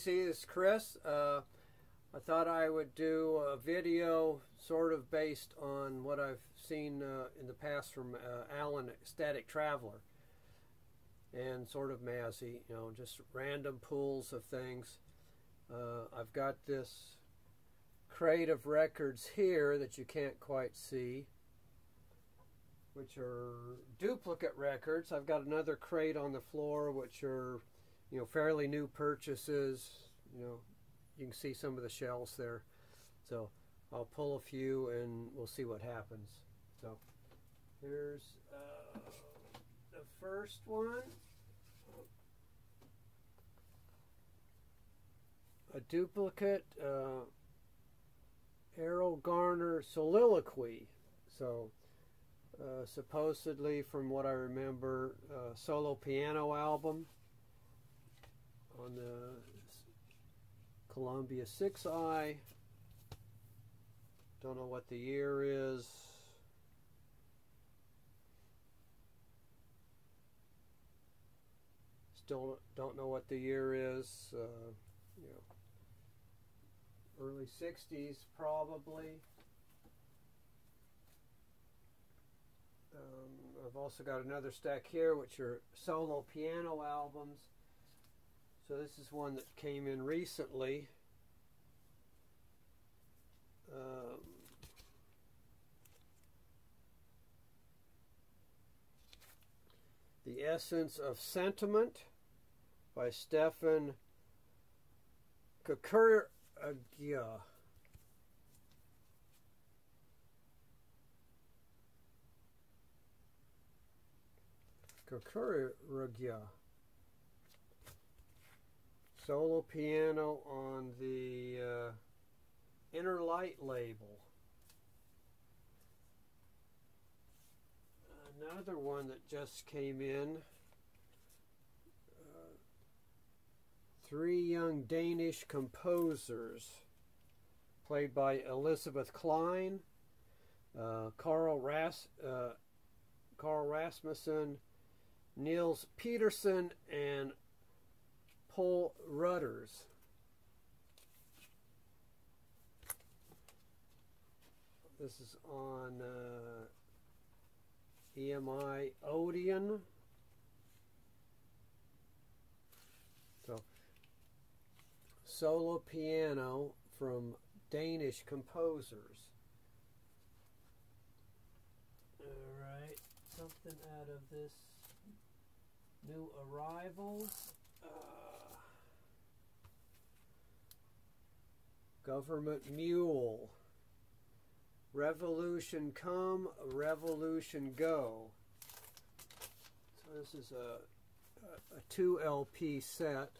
CC, this is Chris. Uh, I thought I would do a video sort of based on what I've seen uh, in the past from uh, Alan Static Traveller and sort of Mazzy, you know, just random pools of things. Uh, I've got this crate of records here that you can't quite see, which are duplicate records. I've got another crate on the floor, which are, you know, fairly new purchases. You know, you can see some of the shells there. So I'll pull a few and we'll see what happens. So here's uh, the first one. A duplicate uh, Erroll Garner soliloquy. So uh, supposedly, from what I remember, uh, solo piano album on the Columbia 6i. Don't know what the year is. Still don't know what the year is. Uh, you know, early 60s probably. Um, I've also got another stack here, which are solo piano albums. So this is one that came in recently. Um, the Essence of Sentiment by Stefan Kukuragya. Kukuragya solo piano on the uh, Inner Light label. Another one that just came in. Uh, three young Danish composers, played by Elizabeth Klein, uh, Carl, Ras- uh, Carl Rasmussen, Niels Peterson, and Poul Ruders. This is on uh, EMI Odeon. So, solo piano from Danish composers. Alright, something out of this new arrivals. Uh, Government Mule. Revolution come, revolution go. So this is a, a, a 2 LP set.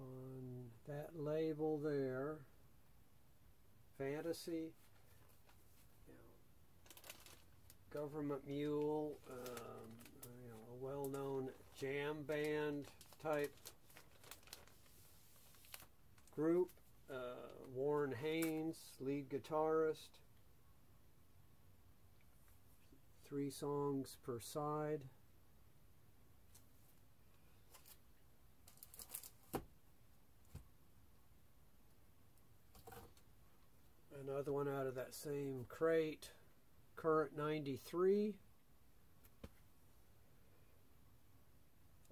On that label there, Fantasy Government Mule, um, you know, a well-known jam band type group. Uh, Warren Haynes, lead guitarist. Three songs per side. Another one out of that same crate current 93.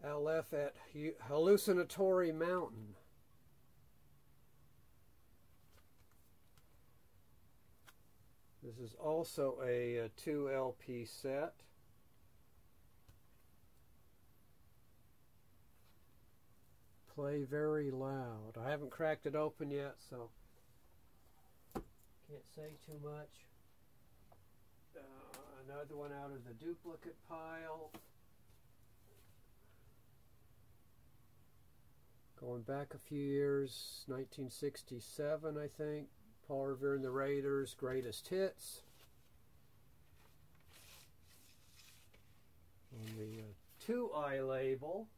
Aleph at Hallucinatory Mountain. This is also a, a 2 LP set. Play very loud. I haven't cracked it open yet, so can't say too much another one out of the duplicate pile. Going back a few years, 1967, I think. Paul Revere and the Raiders, Greatest Hits. On the uh, 2i label.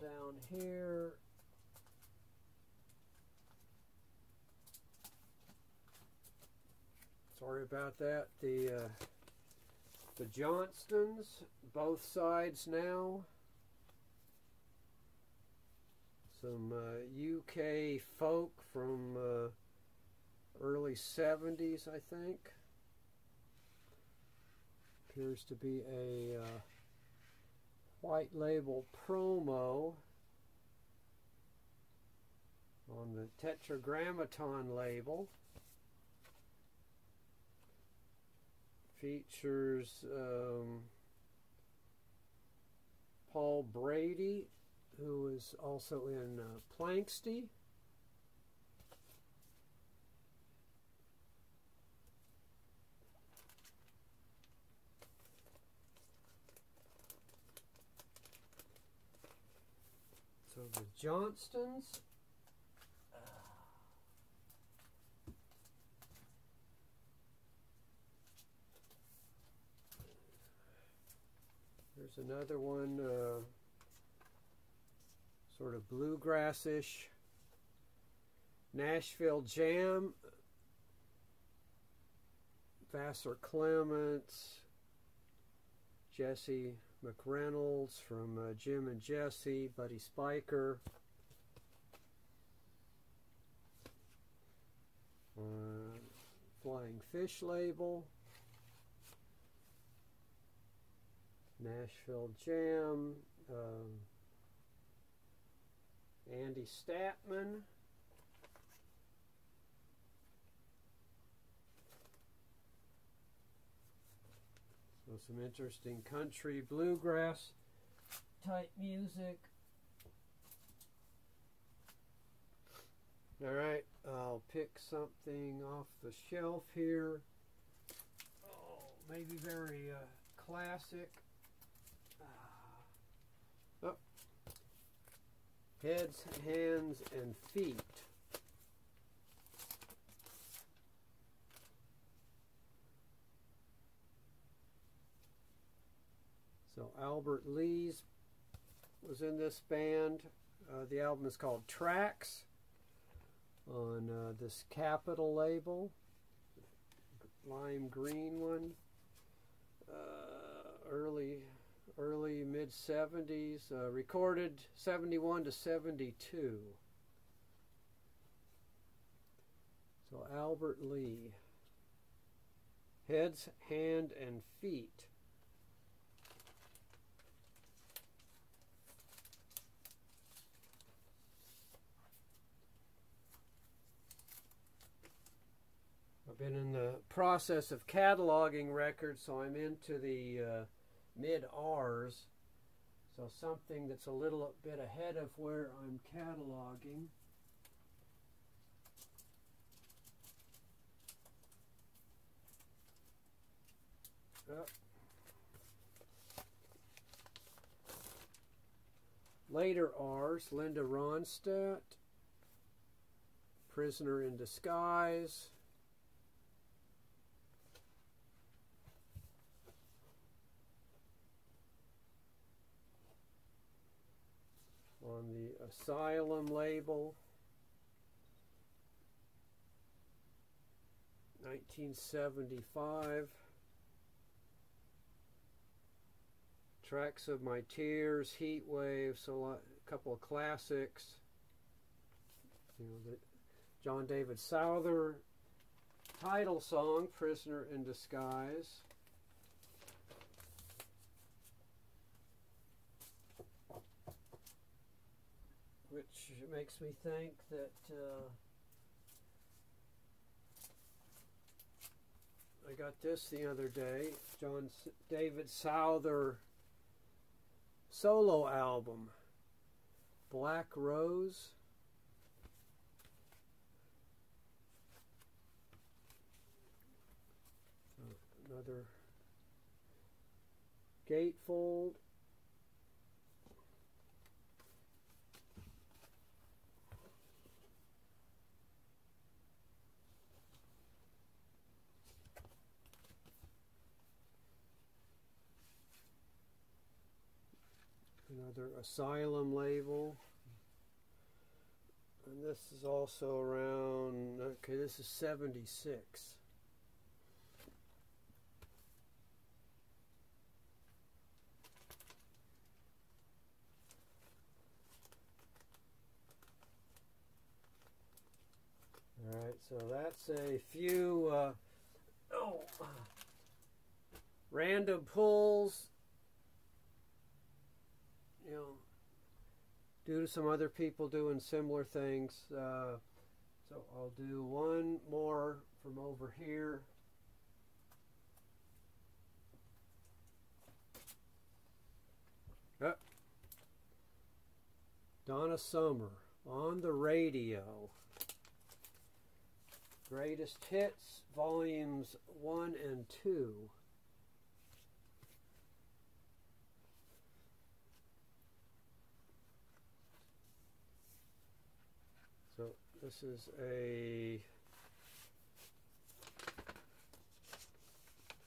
Down here. Sorry about that. The uh, the Johnstons, both sides now. Some uh, UK folk from uh, early 70s, I think. Appears to be a uh, white label promo on the Tetragrammaton label. Features um, Paul Brady, who is also in uh, Planxty. Johnstons. There's another one, uh, sort of bluegrassish. Nashville Jam. Vassar Clements. Jesse McReynolds from uh, Jim and Jesse, Buddy Spicher. Uh, Flying Fish label. Nashville Jam. Um, Andy Statman. So some interesting country bluegrass type music. All right, I'll pick something off the shelf here. Oh, maybe very uh, classic. Ah. Oh. Heads, hands, and feet. So Albert Lees was in this band. Uh, the album is called Tracks on uh, this Capitol label, lime green one. Uh, early, early mid 70s, uh, recorded 71 to 72. So Albert Lee, heads, hand, and feet. I've been in the process of cataloging records, so I'm into the uh, mid R's. So something that's a little bit ahead of where I'm cataloging. Later R's, Linda Ronstadt, Prisoner in Disguise. on the asylum label. 1975. Tracks of My Tears, Heat Wave, so a couple of classics. You know, the John David Souther title song, Prisoner in Disguise. Which makes me think that uh, I got this the other day, John S David Souther solo album, Black Rose. Another gatefold. Another asylum label. And this is also around, okay, this is 76. All right, so that's a few uh, oh, random pulls. You know, due to some other people doing similar things. Uh, so I'll do one more from over here. Uh, Donna Summer on the radio. Greatest Hits, Volumes 1 and 2. So this is a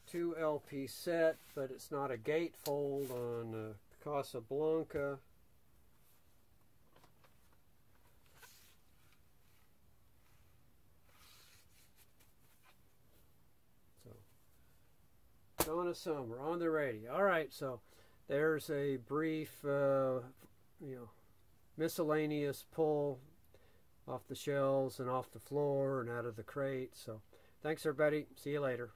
two LP set, but it's not a gatefold on uh, Casablanca. So, Donna Summer on the radio. All right, so there's a brief, uh, you know, miscellaneous pull off the shelves and off the floor and out of the crate. So thanks, everybody. See you later.